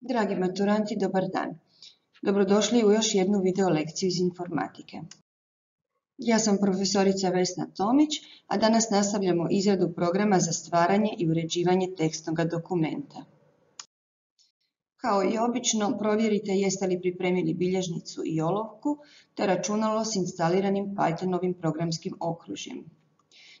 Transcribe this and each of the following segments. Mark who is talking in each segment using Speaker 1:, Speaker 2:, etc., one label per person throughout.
Speaker 1: Dragi maturanti, dobar dan. Dobrodošli u još jednu video lekciju iz informatike. Ja sam profesorica Vesna Tomić, a danas nastavljamo izradu programa za stvaranje i uređivanje tekstnog dokumenta. Kao i obično, provjerite jeste li pripremili bilježnicu i olovku, te računalo s instaliranim Pythonovim programskim okružjem.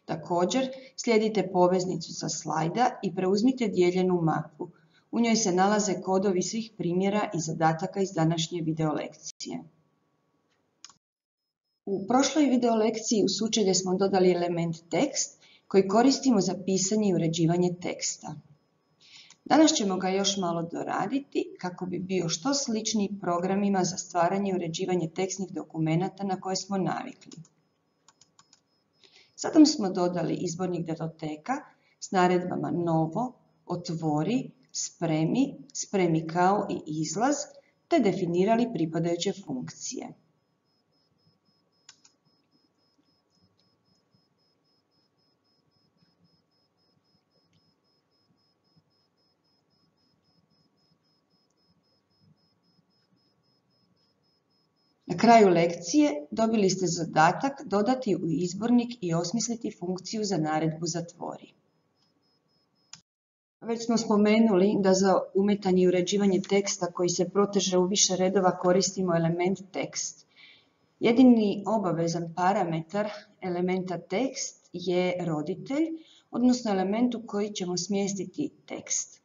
Speaker 1: Također, slijedite poveznicu sa slajda i preuzmite dijeljenu mapu – u njoj se nalaze kodovi svih primjera i zadataka iz današnje video lekcije. U prošloj video lekciji u sučelje smo dodali element tekst koji koristimo za pisanje i uređivanje teksta. Danas ćemo ga još malo doraditi kako bi bio što sličniji programima za stvaranje i uređivanje tekstnih dokumenata na koje smo navikli. Sada smo dodali izbornik datoteka s naredbama novo, otvori, spremi, spremi kao i izlaz, te definirali pripadajuće funkcije. Na kraju lekcije dobili ste zadatak dodati u izbornik i osmisliti funkciju za naredbu zatvori. Već smo spomenuli da za umetanje i uređivanje teksta koji se proteže u više redova koristimo element tekst. Jedini obavezan parametar elementa tekst je roditelj, odnosno element u koji ćemo smjestiti tekst.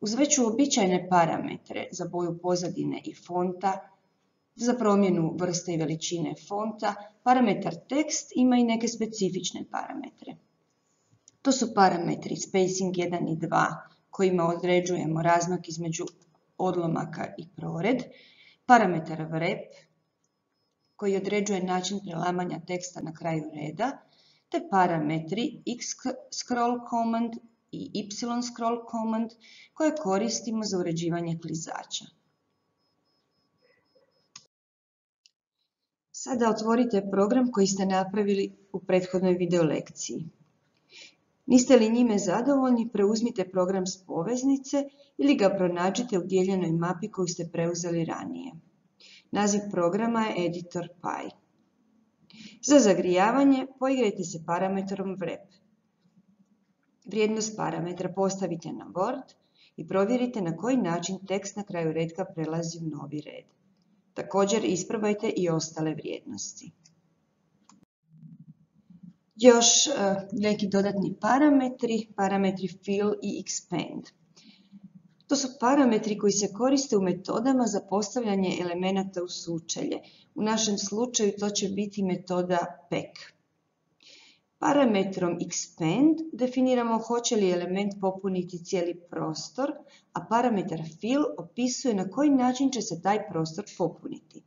Speaker 1: Uz već uobičajene parametre za boju pozadine i fonta, za promjenu vrste i veličine fonta, parametar tekst ima i neke specifične parametre. To su parametri spacing 1 i 2 kojima određujemo razmak između odlomaka i prored, parametar vrep koji određuje način prelamanja teksta na kraju reda, te parametri x scroll command i y scroll command koje koristimo za uređivanje klizača. Sada otvorite program koji ste napravili u prethodnoj video lekciji. Niste li njime zadovoljni, preuzmite program s poveznice ili ga pronađite u dijeljenoj mapi koju ste preuzeli ranije. Naziv programa je Editor Py. Za zagrijavanje poigrajte se parametrom vrep. Vrijednost parametra postavite na Word i provjerite na koji način tekst na kraju redka prelazi u novi red. Također isprobajte i ostale vrijednosti. Još e, neki dodatni parametri, parametri fill i expand. To su parametri koji se koriste u metodama za postavljanje elemenata u sučelje. U našem slučaju to će biti metoda PEC. Parametrom expand definiramo hoće li element popuniti cijeli prostor, a parametar fill opisuje na koji način će se taj prostor popuniti.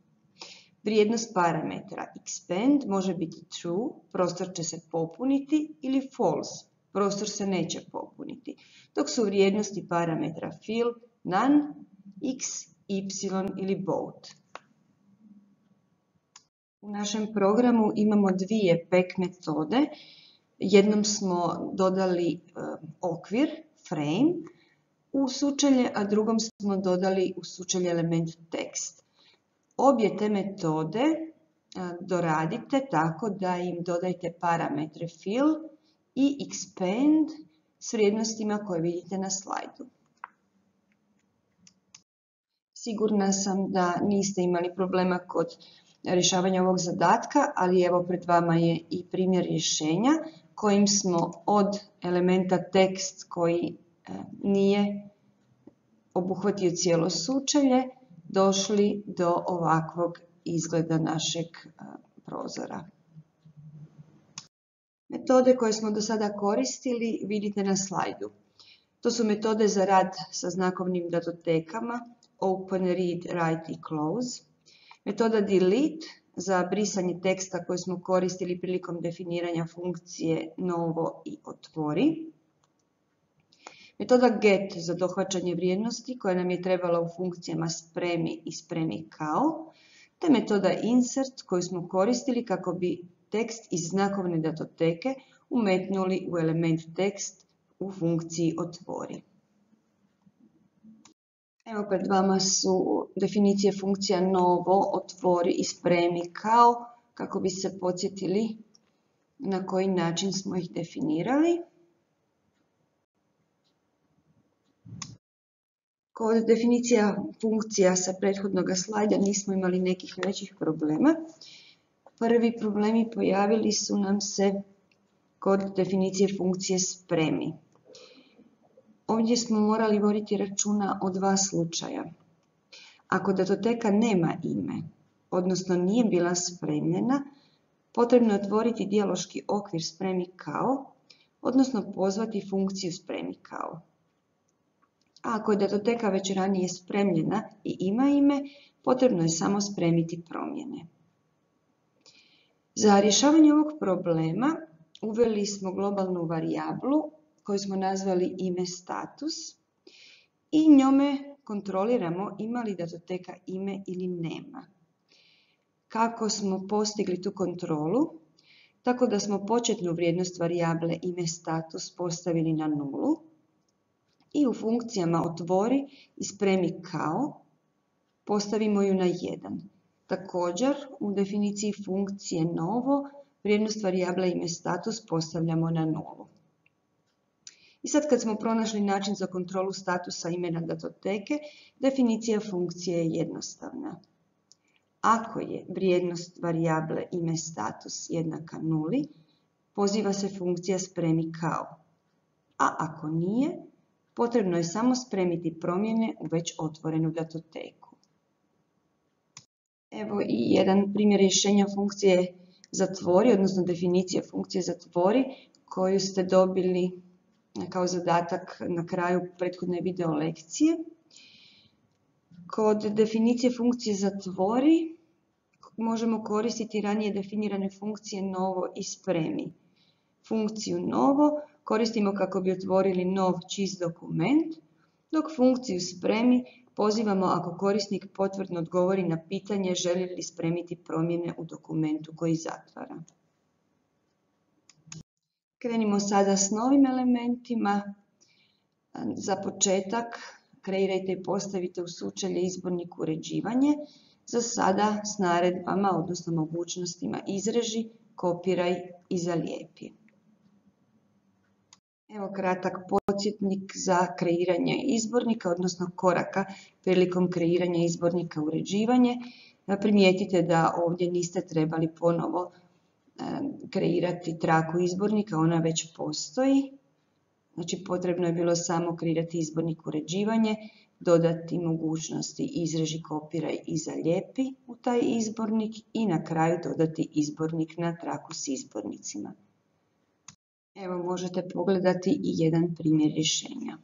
Speaker 1: Vrijednost parametra expand može biti true, prostor će se popuniti, ili false, prostor se neće popuniti, dok su vrijednosti parametra fill none, x, y ili both. U našem programu imamo dvije PEC metode. Jednom smo dodali eh, okvir, frame, u sučelje, a drugom smo dodali u sučelje element tekst. Obje te metode doradite tako da im dodajte parametre fill i expand s vrijednostima koje vidite na slajdu. Sigurna sam da niste imali problema kod rješavanja ovog zadatka, ali evo pred vama je i primjer rješenja kojim smo od elementa tekst koji e, nije obuhvatio cijelo sučelje došli do ovakvog izgleda našeg prozora. Metode koje smo do sada koristili vidite na slajdu. To su metode za rad sa znakovnim datotekama, open, read, write i close. Metoda delete za brisanje teksta koje smo koristili prilikom definiranja funkcije novo i otvori. Metoda get za dohvaćanje vrijednosti koja nam je trebala u funkcijama spremi i spremi kao, te metoda insert koju smo koristili kako bi tekst iz znakovne datoteke umetnuli u element tekst u funkciji otvori. Evo pred vama su definicije funkcija novo, otvori i spremi kao, kako bi se podsjetili na koji način smo ih definirali. Kod definicija funkcija sa prethodnog slajda nismo imali nekih većih problema. Prvi problemi pojavili su nam se kod definicije funkcije spremi. Ovdje smo morali voditi računa o dva slučaja. Ako datoteka nema ime, odnosno nije bila spremljena, potrebno je otvoriti dijaloški okvir spremi kao, odnosno pozvati funkciju spremi kao. A ako je datoteka već ranije spremljena i ima ime, potrebno je samo spremiti promjene. Za rješavanje ovog problema uveli smo globalnu varijablu koju smo nazvali ime status i njome kontroliramo ima li datoteka ime ili nema. Kako smo postigli tu kontrolu? Tako da smo početnu vrijednost varijable ime status postavili na nulu i u funkcijama otvori i spremi kao postavimo ju na 1. Također u definiciji funkcije novo vrijednost varijable ime status postavljamo na nulu. I sad kad smo pronašli način za kontrolu statusa imena datoteke, definicija funkcije je jednostavna. Ako je vrijednost varijable ime status jednaka nuli, poziva se funkcija spremi kao. A ako nije, potrebno je samo spremiti promjene u već otvorenu datoteku. Evo i jedan primjer rješenja funkcije zatvori, odnosno definicije funkcije zatvori koju ste dobili kao zadatak na kraju prethodne video lekcije. Kod definicije funkcije zatvori možemo koristiti ranije definirane funkcije novo i spremi. Funkciju novo koristimo kako bi otvorili nov čist dokument, dok funkciju spremi pozivamo ako korisnik potvrdno odgovori na pitanje želi li spremiti promjene u dokumentu koji zatvara. Krenimo sada s novim elementima. Za početak kreirajte i postavite u sučelje izbornik uređivanje. Za sada s naredbama, odnosno mogućnostima izreži, kopiraj i zalijepi. Evo kratak podsjetnik za kreiranje izbornika, odnosno koraka prilikom kreiranja izbornika uređivanje. Primijetite da ovdje niste trebali ponovo kreirati traku izbornika, ona već postoji. Znači potrebno je bilo samo kreirati izbornik uređivanje, dodati mogućnosti izreži, kopiraj i zalijepi u taj izbornik i na kraju dodati izbornik na traku s izbornicima. Evo možete pogledati i jedan primjer rješenja.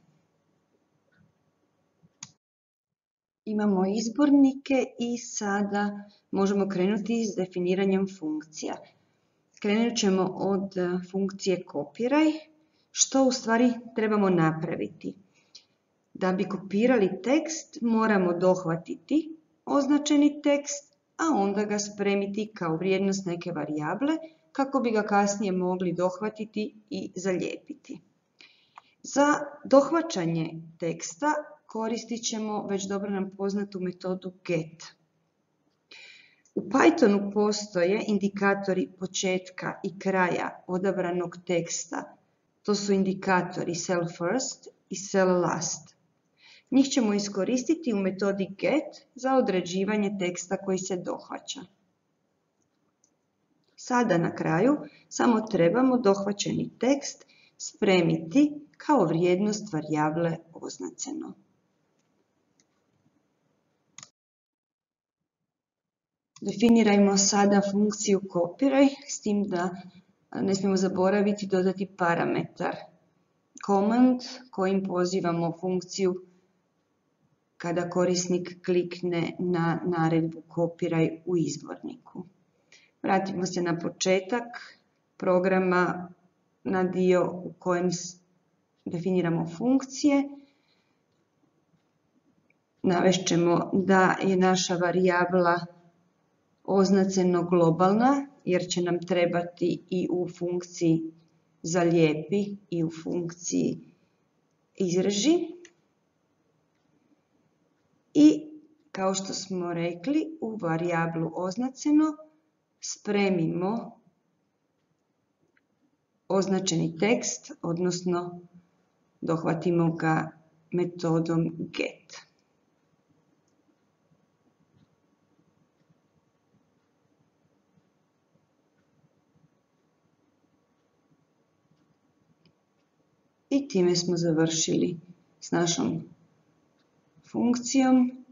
Speaker 1: Imamo izbornike i sada možemo krenuti s definiranjem funkcija. Krenut ćemo od e, funkcije kopiraj. Što u stvari trebamo napraviti? Da bi kopirali tekst moramo dohvatiti označeni tekst, a onda ga spremiti kao vrijednost neke varijable kako bi ga kasnije mogli dohvatiti i zalijepiti. Za dohvaćanje teksta koristit ćemo već dobro nam poznatu metodu get. U Pythonu postoje indikatori početka i kraja odabranog teksta. To su indikatori cell first i cell last. Njih ćemo iskoristiti u metodi get za određivanje teksta koji se dohvaća. Sada na kraju samo trebamo dohvaćeni tekst spremiti kao vrijednost varijable oznaceno. Definirajmo sada funkciju kopiraj, s tim da ne smijemo zaboraviti dodati parametar command kojim pozivamo funkciju kada korisnik klikne na naredbu kopiraj u izborniku. Vratimo se na početak programa na dio u kojem definiramo funkcije. Navešćemo da je naša varijabla oznaceno globalna jer će nam trebati i u funkciji zalijepi i u funkciji izraži. I kao što smo rekli, u varijablu oznaceno spremimo označeni tekst, odnosno dohvatimo ga metodom get. I time smo završili s našom funkcijom.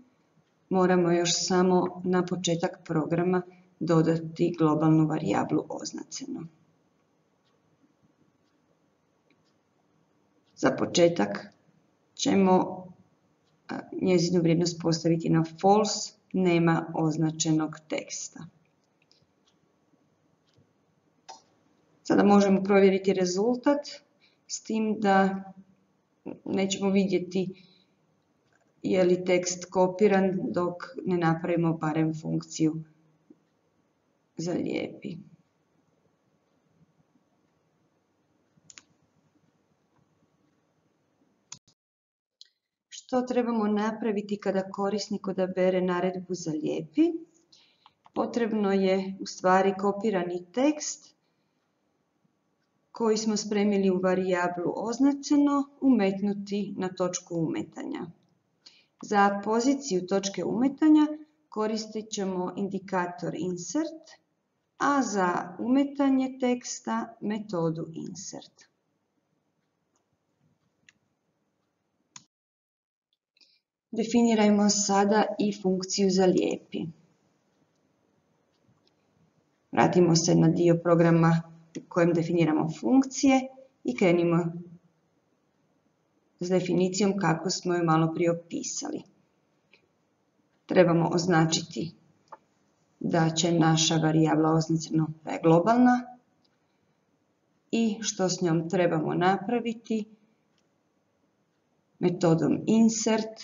Speaker 1: Moramo još samo na početak programa dodati globalnu varijablu oznaceno. Za početak ćemo njezinu vrijednost postaviti na false, nema označenog teksta. Sada možemo provjeriti rezultat s tim da nećemo vidjeti je li tekst kopiran dok ne napravimo barem funkciju za lijepi. Što trebamo napraviti kada korisnik odabere naredbu za lijepi? Potrebno je u stvari kopirani tekst koji smo spremili u varijablu označeno umetnuti na točku umetanja. Za poziciju točke umetanja koristit ćemo indikator insert, a za umetanje teksta metodu insert. Definirajmo sada i funkciju za lijepi. Vratimo se na dio programa kojem definiramo funkcije i krenimo s definicijom kako smo ju malo prije opisali. Trebamo označiti da će naša varijabla označeno da je globalna i što s njom trebamo napraviti metodom insert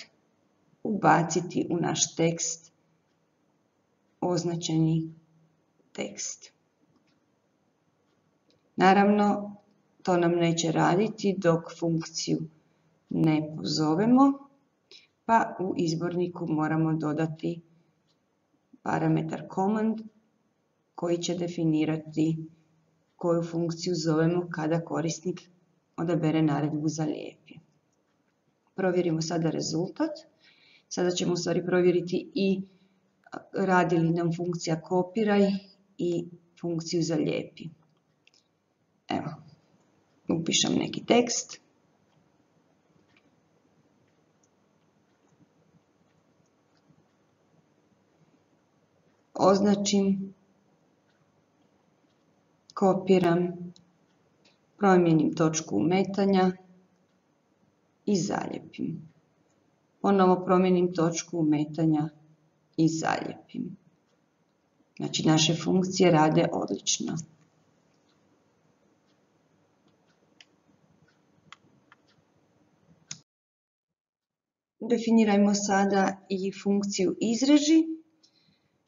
Speaker 1: ubaciti u naš tekst označeni tekst. Naravno, to nam neće raditi dok funkciju ne pozovemo, pa u izborniku moramo dodati parametar command koji će definirati koju funkciju zovemo kada korisnik odabere naredbu za lijepi. Provjerimo sada rezultat. Sada ćemo u stvari provjeriti i radi li nam funkcija kopiraj i funkciju za lijepi. Evo, upišem neki tekst. Označim, kopiram, promijenim točku umetanja i zaljepim. Ponovo promijenim točku umetanja i zaljepim. Znači naše funkcije rade odlično. Definirajmo sada i funkciju izreži,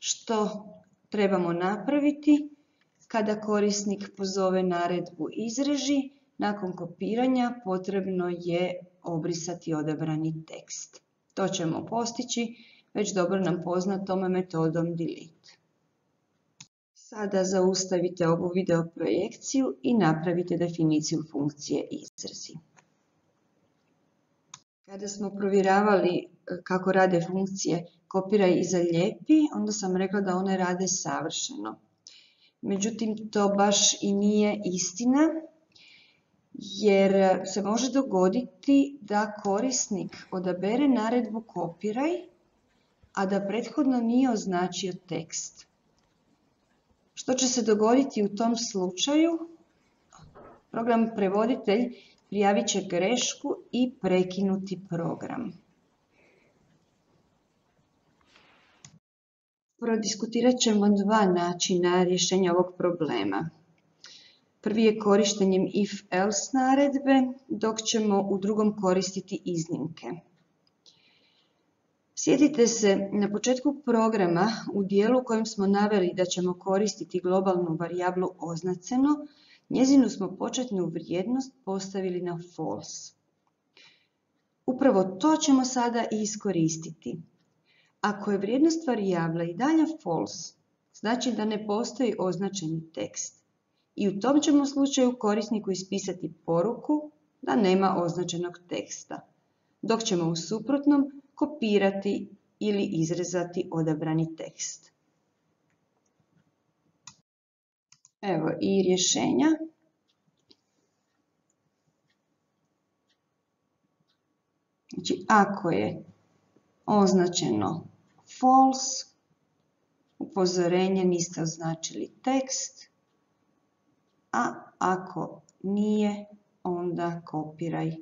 Speaker 1: što trebamo napraviti kada korisnik pozove naredbu izreži. Nakon kopiranja potrebno je obrisati odabrani tekst. To ćemo postići već dobro nam poznatom metodom delete. Sada zaustavite ovu video projekciju i napravite definiciju funkcije izrazi. Kada smo provjeravali kako rade funkcije kopiraj i zalijepi, onda sam rekla da one rade savršeno. Međutim, to baš i nije istina, jer se može dogoditi da korisnik odabere naredbu kopiraj, a da prethodno nije označio tekst. Što će se dogoditi u tom slučaju? Program prevoditelj prijavit će grešku i prekinuti program. Prodiskutirat ćemo dva načina rješenja ovog problema. Prvi je korištenjem if-else naredbe, dok ćemo u drugom koristiti iznimke. Sjetite se, na početku programa u dijelu u kojem smo naveli da ćemo koristiti globalnu varijablu oznaceno, njezinu smo početnu vrijednost postavili na false. Upravo to ćemo sada i iskoristiti. Ako je vrijednost varijabla i dalje false, znači da ne postoji označeni tekst. I u tom ćemo slučaju korisniku ispisati poruku da nema označenog teksta, dok ćemo u suprotnom kopirati ili izrezati odabrani tekst. Evo i rješenja. Znači, ako je označeno false, upozorenje niste označili tekst, a ako nije, onda kopiraj.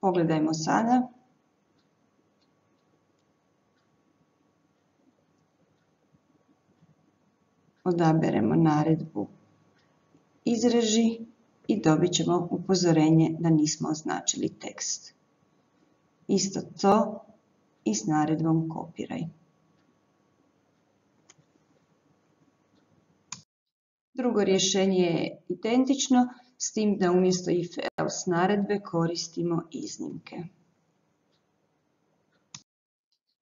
Speaker 1: Pogledajmo sada. Odaberemo naredbu izraži i dobit ćemo upozorenje da nismo označili tekst. Isto to i s naredbom kopiraj. Drugo rješenje je identično, s tim da umjesto if else naredbe koristimo iznimke.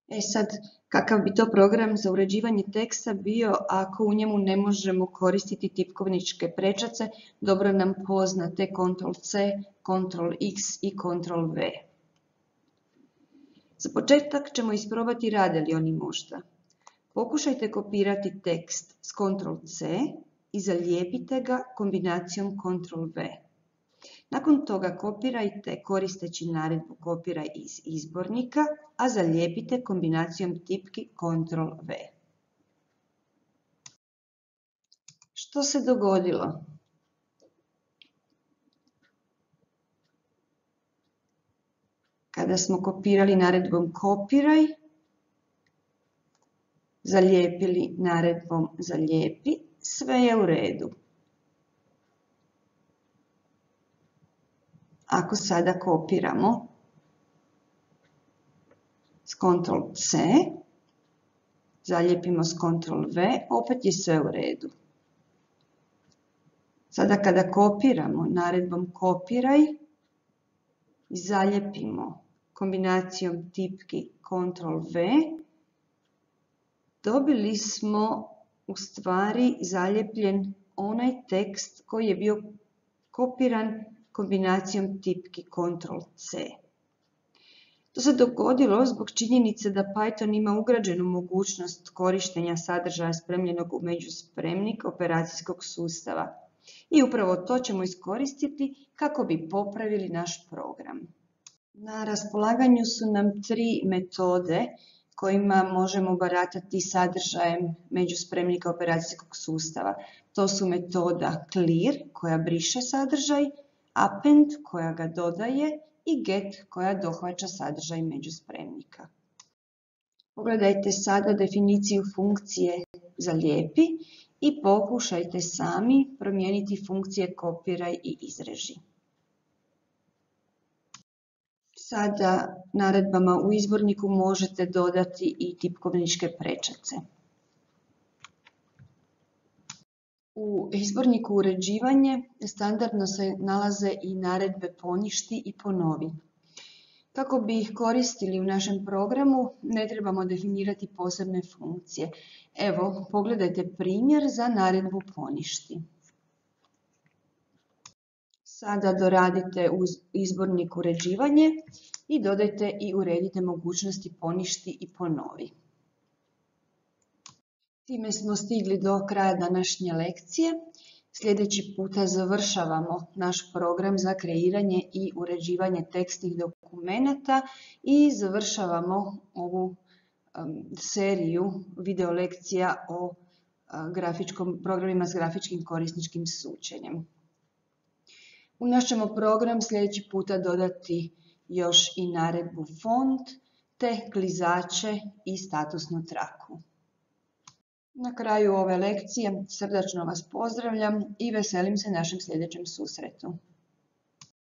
Speaker 1: E sad, kakav bi to program za uređivanje teksta bio ako u njemu ne možemo koristiti tipkovničke prečace, dobro nam poznate Ctrl-C, Ctrl-X i Ctrl-V. Za početak ćemo isprobati rade li oni možda. Pokušajte kopirati tekst s Ctrl-C i zalijepite ga kombinacijom Ctrl-V. Nakon toga kopirajte koristeći naredbu kopiraj iz izbornika, a zalijepite kombinacijom tipki Ctrl-V. Što se dogodilo? Kada smo kopirali naredbom kopiraj, zalijepili naredbom zalijepi, sve je u redu. Ako sada kopiramo s Ctrl-C, zalijepimo s Ctrl-V, opet je sve u redu. Sada kada kopiramo naredbom kopiraj i zalijepimo kombinacijom tipki Ctrl-V, dobili smo u stvari zaljepljen onaj tekst koji je bio kopiran kombinacijom tipki Ctrl-C. To se dogodilo zbog činjenice da Python ima ugrađenu mogućnost korištenja sadržaja spremljenog u međuspremnik operacijskog sustava. I upravo to ćemo iskoristiti kako bi popravili naš program. Na raspolaganju su nam tri metode kojima možemo baratati sadržajem međuspremnika operacijskog sustava. To su metoda clear koja briše sadržaj, append koja ga dodaje i get koja dohvaća sadržaj međuspremnika. Pogledajte sada definiciju funkcije za lijepi i pokušajte sami promijeniti funkcije kopiraj i izreži. Sada naredbama u izborniku možete dodati i tipkovničke prečace. U izborniku uređivanje standardno se nalaze i naredbe poništi i ponovi. Kako bi ih koristili u našem programu, ne trebamo definirati posebne funkcije. Evo, pogledajte primjer za naredbu poništi. Sada doradite uz izbornik uređivanje i dodajte i uredite mogućnosti poništi i ponovi. Time smo stigli do kraja današnje lekcije. Sljedeći puta završavamo naš program za kreiranje i uređivanje tekstnih dokumenata i završavamo ovu seriju video lekcija o grafičkom, programima s grafičkim korisničkim sučenjem. U naš ćemo program sljedeći puta dodati još i naredbu font, te klizače i statusnu traku. Na kraju ove lekcije srdačno vas pozdravljam i veselim se našem sljedećem susretu.